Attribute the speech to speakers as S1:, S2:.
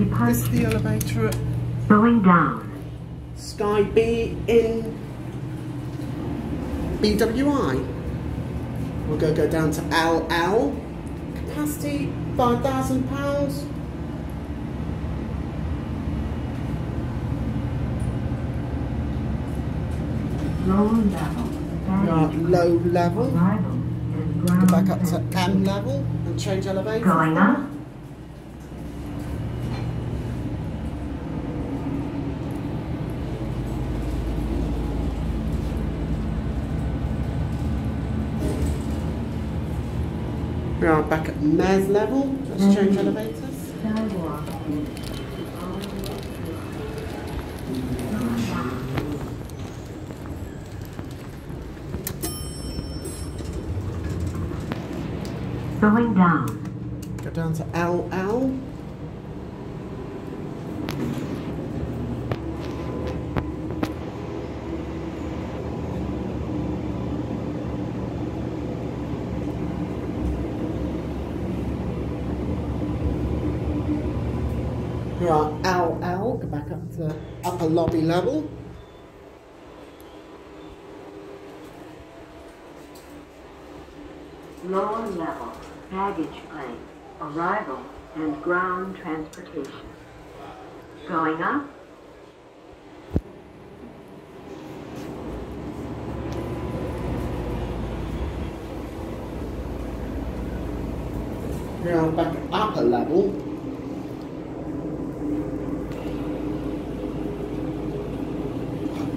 S1: This
S2: departure.
S1: is the elevator at
S2: Going down.
S1: Sky B in BWI. We're going to go down to LL. Capacity £5,000.
S2: Lower level.
S1: Low level. Go back up to M level and change elevator.
S2: Going up.
S1: We are back at MES level. Let's change mm-hmm.
S2: elevators. Going down.
S1: Go down to LL. We are LL. Go back up to upper lobby level.
S2: Lower level. Baggage claim. Arrival and ground transportation. Going up.
S1: We are back at upper level.